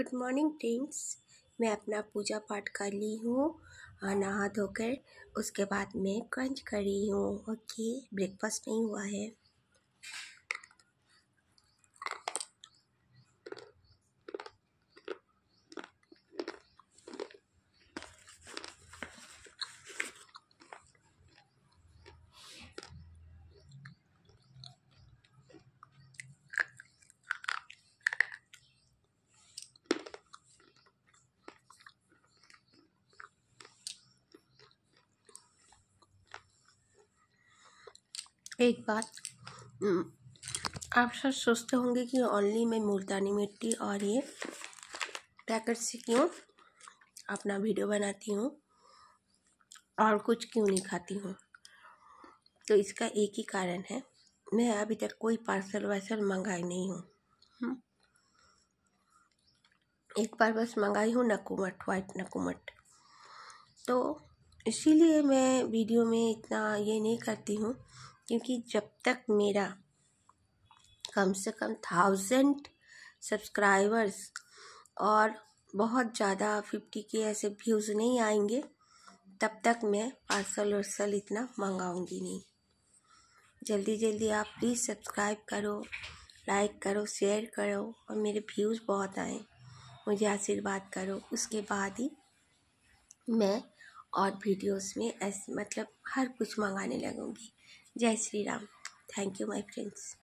Good morning friends मैं अपना पूजा पाठ कर ली हूँ नहा धोकर उसके बाद मैं क्रंच कर रही हूँ। ओके ब्रेकफास्ट नहीं हुआ है। एक बात। हम्म, आप सब सोचते होंगे कि ओनली मैं मुल्तानी मिट्टी और ये पैकेट से क्यों अपना वीडियो बनाती हूँ और कुछ क्यों नहीं खाती हूँ। तो इसका एक ही कारण है मैं अभी तक कोई पार्सल वार्सल मंगाई नहीं हूँ। हम्म। एक बार बस मंगाई हूँ नकुमट वाइट नकुमट। तो इसीलिए मैं वीडियो में इतना ये नहीं करती हूँ क्योंकि जब तक मेरा कम से कम थाउज़ेंड सब्सक्राइबर्स और बहुत ज़्यादा फिफ्टी के ऐसे व्यूज़ नहीं आएँगे, तब तक मैं पार्सल वर्सल इतना मंगाऊँगी नहीं। जल्दी जल्दी आप प्लीज़ सब्सक्राइब करो लाइक करो शेयर करो और मेरे व्यूज़ बहुत आए। मुझे आशीर्वाद करो। उसके बाद ही मैं और वीडियोस में ऐसे मतलब हर कुछ मंगाने लगूँगी। जय Shri Ram. Thank you my friends